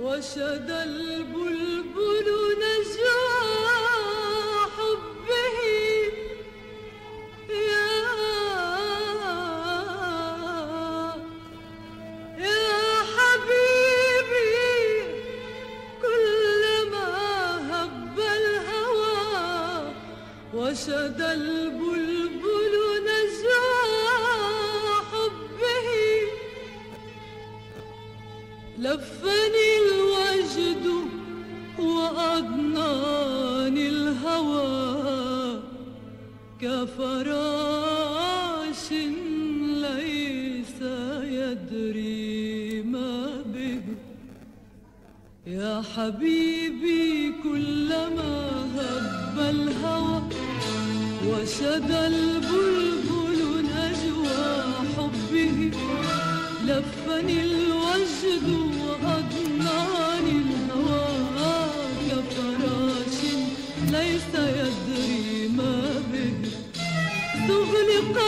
وشد البلبل نجاح حبه. يا يا حبيبي كلما هب الهوى وشد البلبل نجاح حبه. لفني الوجد وأضناني الهوى كفراش ليس يدري ما به. يا حبيبي كلما هب الهوى وشد البلبل نجوى حبه لفني الوجد